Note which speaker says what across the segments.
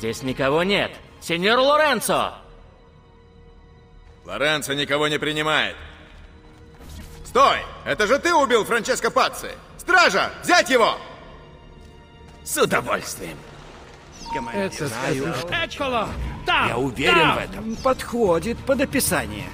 Speaker 1: Здесь никого нет. Сеньор Лоренцо!
Speaker 2: Лоренцо никого не принимает. Стой! Это же ты убил Франческо Пацци! Стража! Взять его!
Speaker 3: С удовольствием.
Speaker 4: Это
Speaker 3: Знаю.
Speaker 4: Эколо! Там!
Speaker 3: Я уверен
Speaker 4: там!
Speaker 3: в этом.
Speaker 4: Подходит под описание.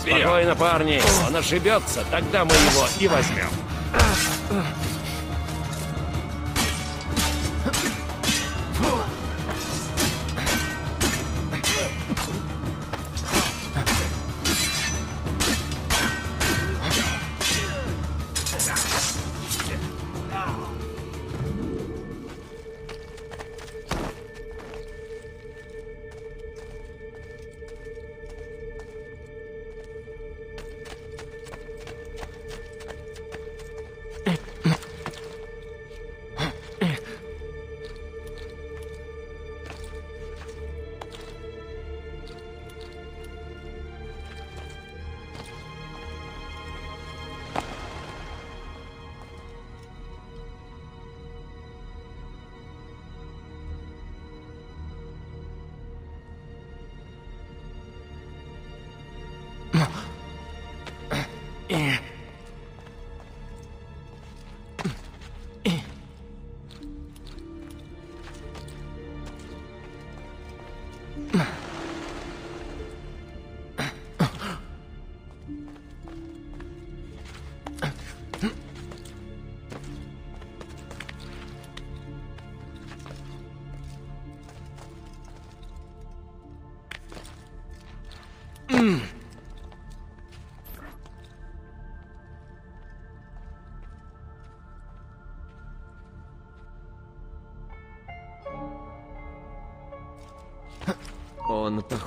Speaker 3: Спокойно, парни. Он ошибется, тогда мы его и возьмем.
Speaker 4: Он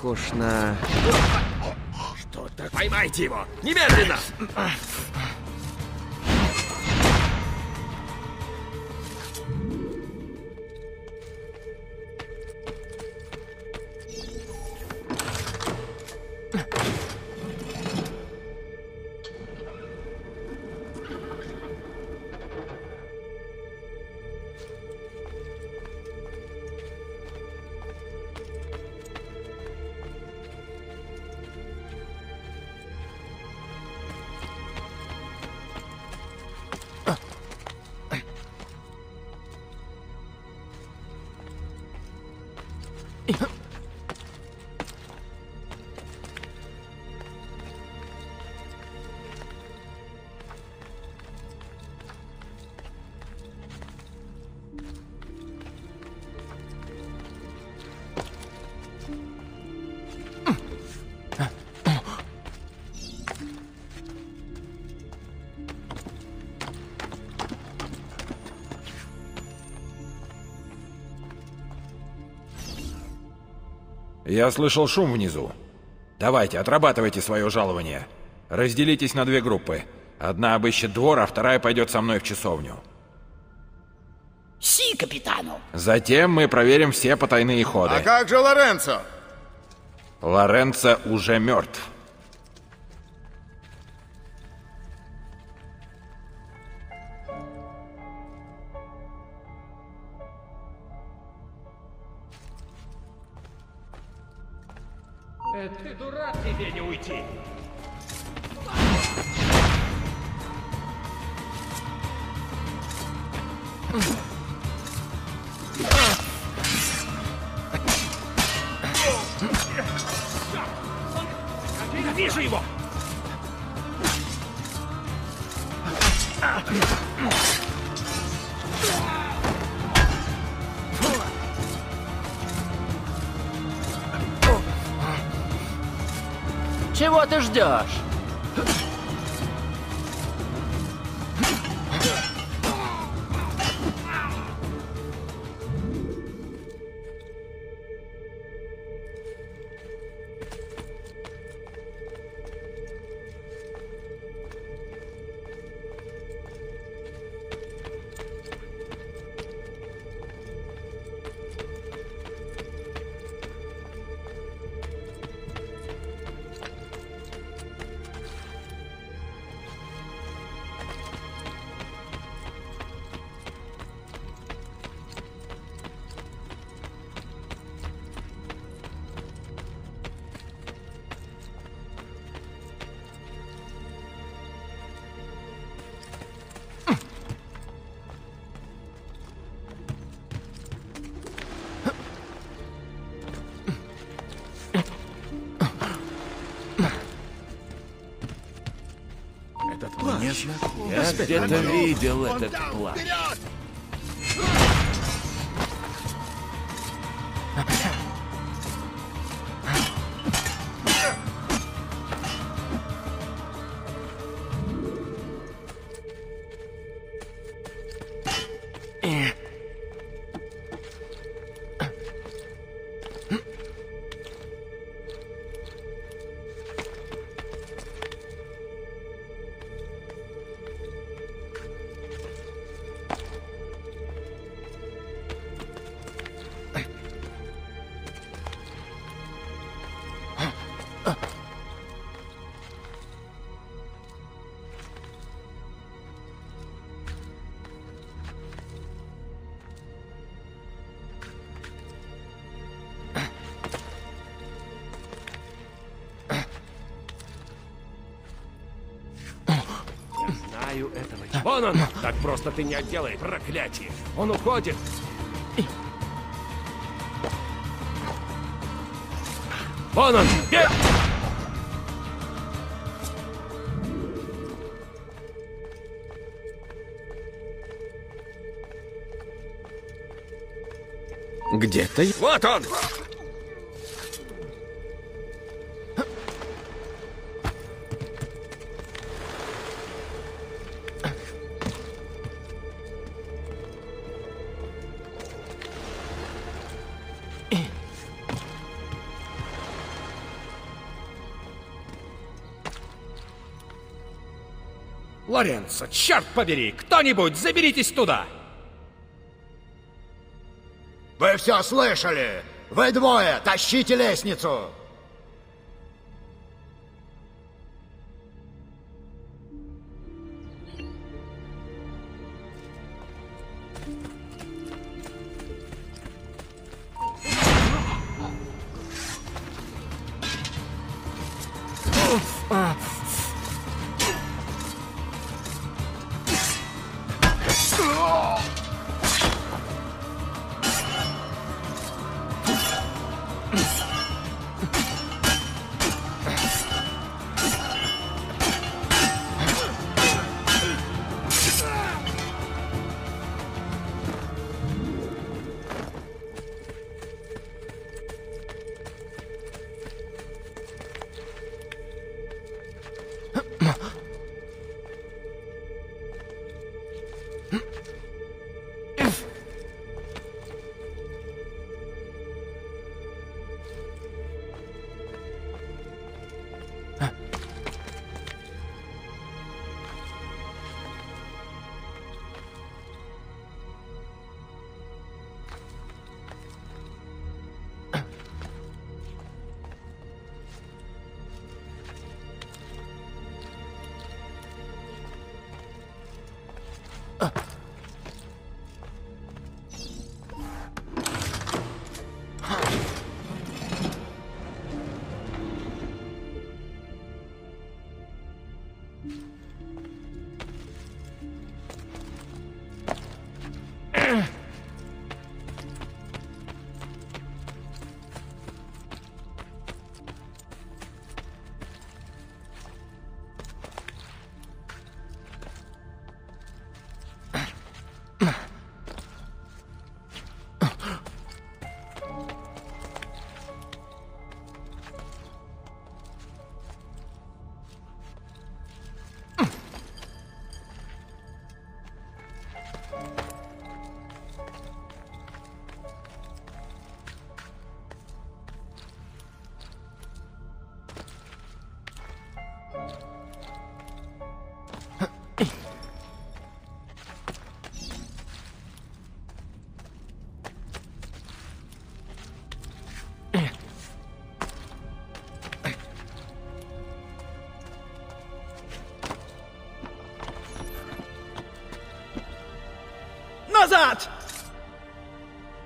Speaker 4: похож на...
Speaker 3: Что так? Поймайте его! Немедленно!
Speaker 5: Я слышал шум внизу. Давайте, отрабатывайте свое жалование. Разделитесь на две группы. Одна обыщет двор, а вторая пойдет со мной в часовню.
Speaker 6: Си, капитану.
Speaker 5: Затем мы проверим все потайные ходы.
Speaker 2: А как же Лоренцо?
Speaker 5: Лоренцо уже мертв.
Speaker 3: Ты дурак, тебе не уйти! Вижу его!
Speaker 1: Чего ты ждешь?
Speaker 4: Мне.
Speaker 3: Я где-то видел этот плащ. Вон он! Так просто ты не отделай, проклятие! Он уходит! Вон он! Бег!
Speaker 4: Где-то я-
Speaker 3: Вот он!
Speaker 6: Лоренцо, черт побери! Кто-нибудь, заберитесь туда!
Speaker 7: Вы все слышали? Вы двое, тащите лестницу!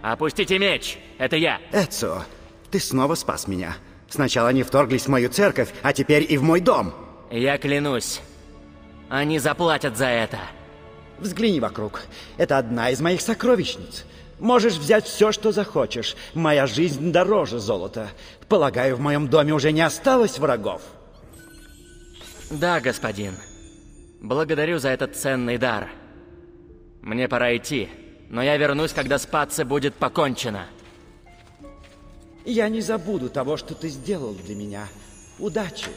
Speaker 1: Опустите меч! Это я!
Speaker 7: Эцо, ты снова спас меня. Сначала они вторглись в мою церковь, а теперь и в мой дом.
Speaker 1: Я клянусь. Они заплатят за это.
Speaker 7: Взгляни вокруг. Это одна из моих сокровищниц. Можешь взять все, что захочешь. Моя жизнь дороже золота. Полагаю, в моем доме уже не осталось врагов.
Speaker 1: Да, господин. Благодарю за этот ценный дар. Мне пора идти, но я вернусь, когда с будет покончено.
Speaker 7: Я не забуду того, что ты сделал для меня. Удачи.